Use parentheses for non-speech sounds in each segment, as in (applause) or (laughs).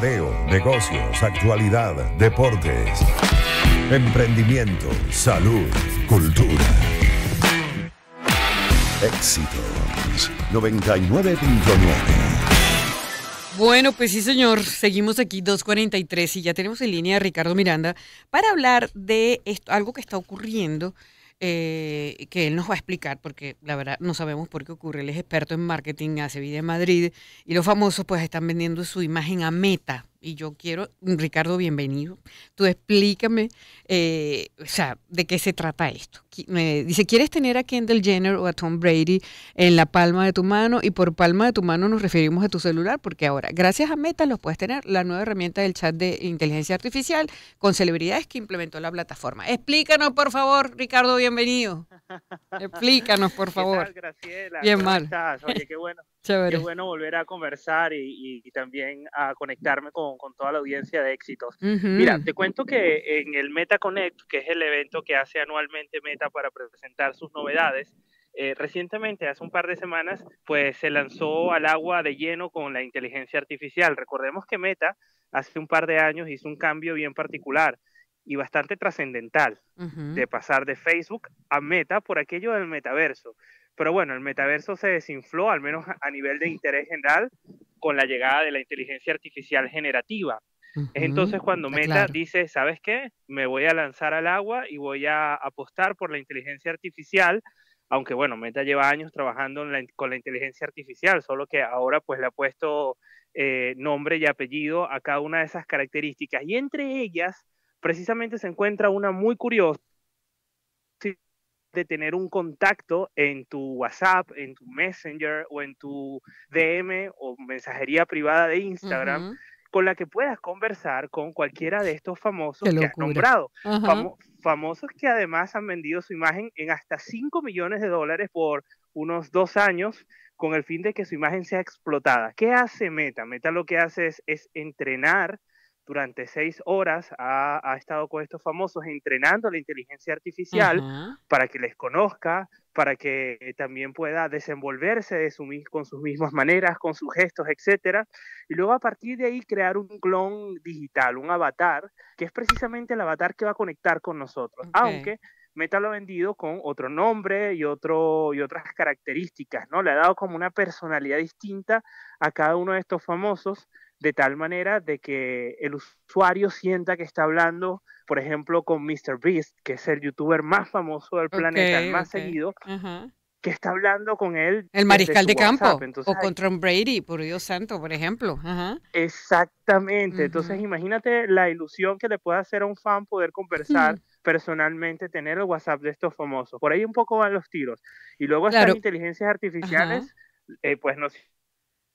negocios, actualidad, deportes, emprendimiento, salud, cultura. Éxitos 99.9. Bueno, pues sí, señor. Seguimos aquí 2.43 y ya tenemos en línea a Ricardo Miranda para hablar de algo que está ocurriendo, eh, que él nos va a explicar, porque la verdad no sabemos por qué ocurre. Él es experto en marketing, hace vida en Madrid y los famosos pues están vendiendo su imagen a meta y yo quiero, Ricardo, bienvenido. Tú explícame, eh, o sea, de qué se trata esto. Me dice, ¿quieres tener a Kendall Jenner o a Tom Brady en la palma de tu mano? Y por palma de tu mano nos referimos a tu celular, porque ahora, gracias a Meta, los puedes tener la nueva herramienta del chat de inteligencia artificial con celebridades que implementó la plataforma. Explícanos, por favor, Ricardo, bienvenido. Explícanos, por favor. (laughs) ¿Qué tal, Graciela? Bien ¿Cómo mal. estás? Oye, qué bueno. (laughs) Chévere. Qué bueno volver a conversar y, y también a conectarme con, con toda la audiencia de éxitos. Ujú. Mira, te cuento que en el Meta Connect, que es el evento que hace anualmente Meta para presentar sus novedades, eh, recientemente, hace un par de semanas, pues se lanzó al agua de lleno con la inteligencia artificial. Recordemos que Meta hace un par de años hizo un cambio bien particular y bastante trascendental de pasar de Facebook a Meta por aquello del metaverso. Pero bueno, el metaverso se desinfló, al menos a- nivel de interés general, con la llegada de la inteligencia artificial generativa. Es entonces cuando está Meta claro. dice, ¿sabes qué? Me voy a lanzar al agua y voy a apostar por la inteligencia artificial, aunque bueno, Meta lleva años trabajando en la in- con la inteligencia artificial, solo que ahora pues le ha puesto eh, nombre y apellido a cada una de esas características. Y entre ellas, precisamente se encuentra una muy curiosa de tener un contacto en tu WhatsApp, en tu Messenger o en tu DM o mensajería privada de Instagram con la que puedas conversar con cualquiera de estos famosos que has nombrado. Famo- famosos que además han vendido su imagen en hasta 5 millones de dólares por unos dos años con el fin de que su imagen sea explotada. ¿Qué hace Meta? Meta lo que hace es, es entrenar durante seis horas, ha, ha estado con estos famosos entrenando la inteligencia artificial para que les conozca, para que también pueda desenvolverse de su, mis- con sus mismas maneras, con sus gestos, etcétera, y luego a partir de ahí crear un clon digital, un avatar, que es precisamente el avatar que va a conectar con nosotros, aunque Meta lo ha vendido con otro nombre y, otro, y otras características, ¿no? Le ha dado como una personalidad distinta a cada uno de estos famosos, de tal manera de que el usuario sienta que está hablando, por ejemplo, con Mr. Beast, que es el youtuber más famoso del planeta, el más seguido, que está hablando con él. El mariscal de campo. Entonces, o con Tom Brady, por Dios santo, por ejemplo. Ajá. Exactamente. Entonces, Ujú. imagínate la ilusión que le puede hacer a un fan poder conversar personalmente, tener el WhatsApp de estos famosos. Por ahí un poco van los tiros. Y luego Claro. estas inteligencias artificiales, eh, pues nos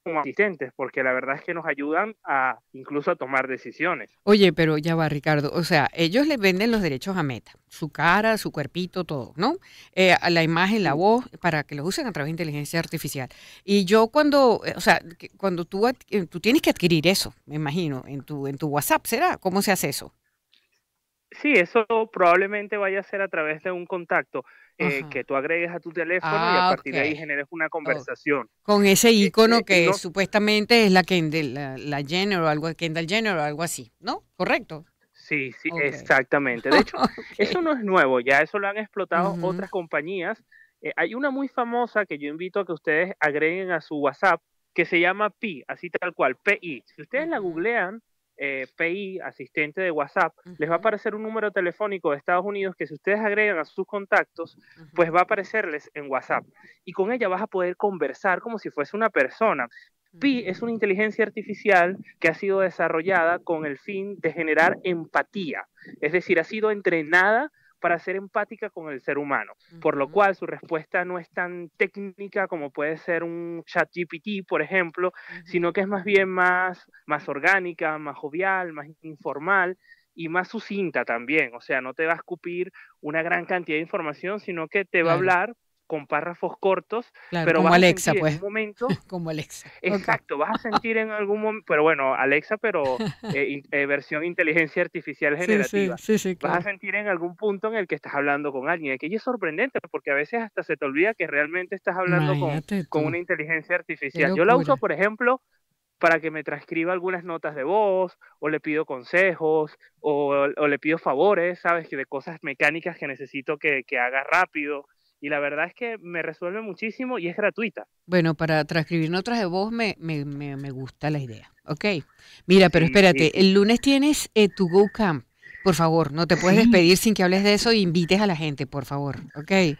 como asistentes, porque la verdad es que nos ayudan a incluso a tomar decisiones. Oye, pero ya va, Ricardo. O sea, ellos le venden los derechos a Meta. Su cara, su cuerpito, todo, ¿no? Eh, la imagen, la voz, para que los usen a través de inteligencia artificial. Y yo cuando, eh, o sea, cuando tú, eh, tú tienes que adquirir eso, me imagino, en tu, en tu WhatsApp, ¿será? ¿Cómo se hace eso? Sí, eso probablemente vaya a ser a través de un contacto eh, que tú agregues a tu teléfono y Ah, a partir de ahí generes una conversación. Con ese icono eh, y que no- supuestamente es la Kendall, la, la Jenner o algo, Kendall Jenner o algo así, ¿no? ¿Correcto? Sí, sí, exactamente. (laughs) De hecho, eso no es nuevo, ya eso lo han explotado otras compañías. Eh, hay una muy famosa que yo invito a que ustedes agreguen a su WhatsApp que se llama Pi, así tal cual, PI. Si ustedes la googlean, eh, PI, asistente de WhatsApp, les va a aparecer un número telefónico de Estados Unidos que si ustedes agregan a sus contactos, pues va a aparecerles en WhatsApp. Y con ella vas a poder conversar como si fuese una persona. Pi es una inteligencia artificial que ha sido desarrollada con el fin de generar empatía, es decir, ha sido entrenada para ser empática con el ser humano, por lo cual su respuesta no es tan técnica como puede ser un chat GPT, por ejemplo, sino que es más bien más, más orgánica, más jovial, más informal y más sucinta también, o sea, no te va a escupir una gran cantidad de información, sino que te va a hablar con párrafos cortos, Claro, pero como vas a Alexa, sentir pues. en un momento (laughs) Como Alexa. Exacto, vas a sentir en algún momento, pero bueno, Alexa, pero eh, in- eh, versión inteligencia artificial (laughs) Sí, sí, generativa. sí, sí, Vas a sentir en algún punto en el que estás hablando con alguien. Aquello es sorprendente porque a veces hasta se te olvida que realmente estás hablando con, una inteligencia artificial. Yo la uso, por ejemplo, para que me transcriba algunas notas de voz, o le pido consejos, o, le pido favores, ¿sabes? Que de cosas mecánicas que necesito que, que haga rápido y la verdad es que me resuelve muchísimo y es gratuita. Bueno, para transcribir notas de voz me, me, me, gusta la idea. Ok. Mira, pero espérate, el lunes tienes eh, tu Go Camp. Por favor, no te puedes (laughs) despedir sin que hables de eso e invites a la gente, por favor. Ok.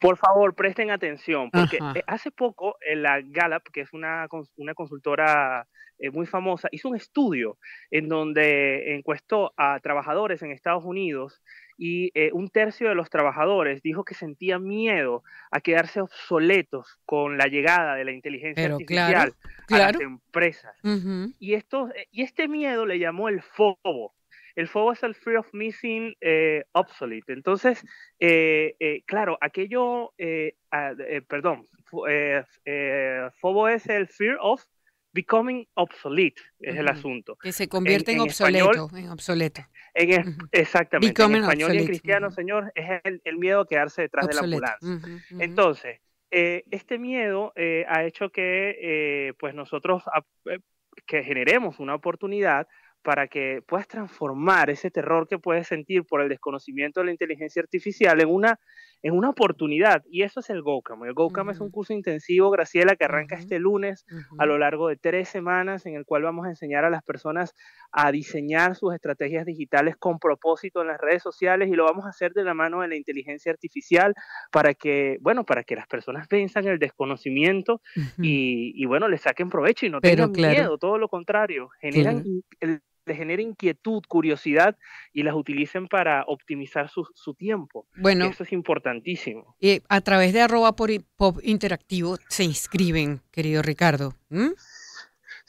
Por favor, presten atención, porque eh, hace poco en la Gallup, que es una, una consultora eh, muy famosa, hizo un estudio en donde encuestó a trabajadores en Estados Unidos y eh, un tercio de los trabajadores dijo que sentían miedo a quedarse obsoletos con la llegada de la inteligencia artificial a las empresas. y, esto, y este miedo le llamó el FOBO, el FOBO es el Fear of Missing eh, Obsolete. Entonces, eh, eh, claro, aquello, ah, perdón, FOBO es el Fear of Becoming Obsolete, es el asunto. Que se convierte en, obsoleto, en obsoleto. Exactamente. en español y en cristiano, señor, es el, miedo a quedarse detrás de la ambulancia. Entonces, este miedo ha hecho que pues nosotros que generemos una oportunidad para que puedas transformar ese terror que puedes sentir por el desconocimiento de la inteligencia artificial en una, en una oportunidad. Y eso es el GoCam. El GoCam es un curso intensivo, Graciela, que arranca este lunes a lo largo de tres semanas, en el cual vamos a enseñar a las personas a diseñar sus estrategias digitales con propósito en las redes sociales y lo vamos a hacer de la mano de la inteligencia artificial para que, bueno, para que las personas piensan el desconocimiento y, bueno, le saquen provecho y no tengan miedo, todo lo contrario, generan el genere inquietud, curiosidad y las utilicen para optimizar su, tiempo. Bueno, eso es importantísimo. Y a través de arroba pop interactivo se inscriben, querido Ricardo.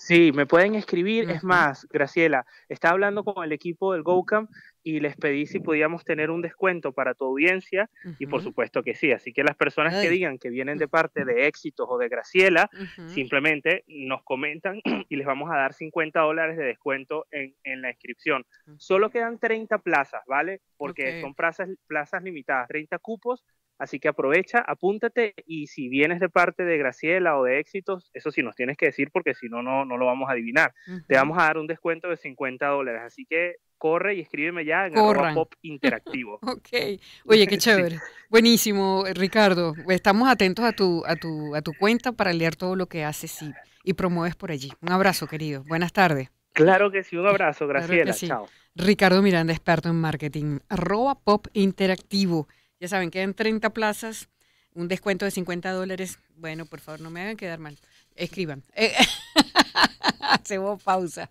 Sí, me pueden escribir. Es más, Graciela, está hablando con el equipo del GoCam y les pedí si podíamos tener un descuento para tu audiencia y por supuesto que sí. Así que las personas que digan que vienen de parte de Éxitos o de Graciela, simplemente nos comentan (clears throat) y les vamos a dar 50 dólares de descuento en, en la inscripción. Solo quedan 30 plazas, ¿vale? Porque son plazas, plazas limitadas, 30 cupos Así que aprovecha, apúntate y si vienes de parte de Graciela o de Éxitos, eso sí nos tienes que decir porque si no, no lo vamos a adivinar. Te vamos a dar un descuento de 50 dólares. Así que corre y escríbeme ya en arroba pop interactivo. (laughs) ok. Oye, qué (laughs) chévere. Buenísimo, Ricardo. Estamos atentos a tu, a tu, a tu cuenta para leer todo lo que haces y, y promueves por allí. Un abrazo, querido. Buenas tardes. Claro que sí, un abrazo, Graciela. Chao. Ricardo Miranda, experto en marketing, arroba pop interactivo. Ya saben, quedan 30 plazas, un descuento de 50 dólares. Bueno, por favor, no me hagan quedar mal. Escriban. (laughs) Hacemos pausa.